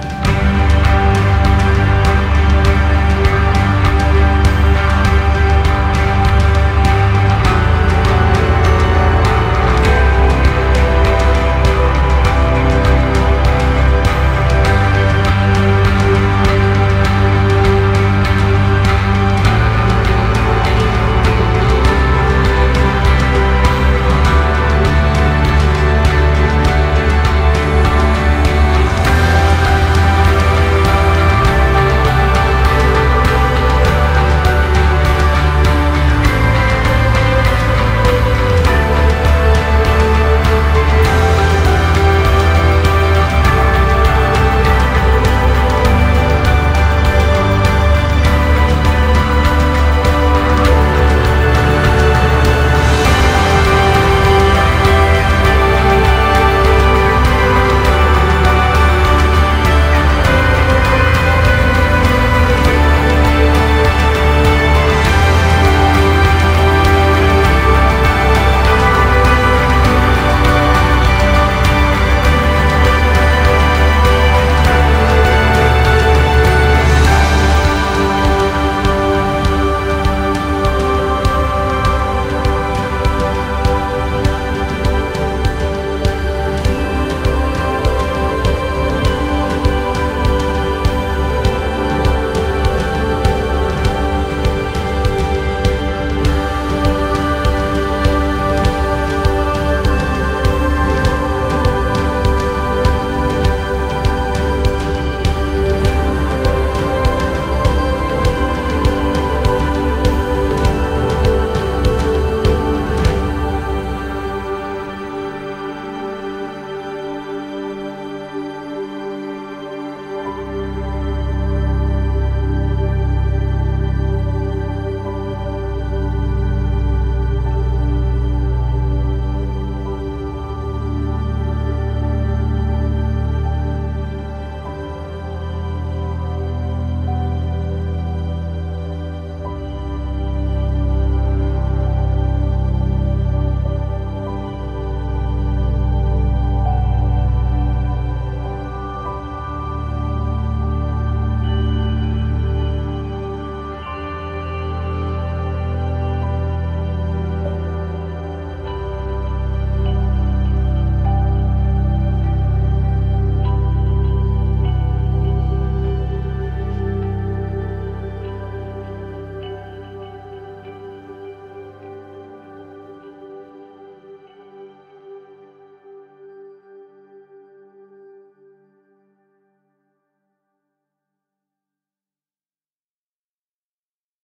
Bye.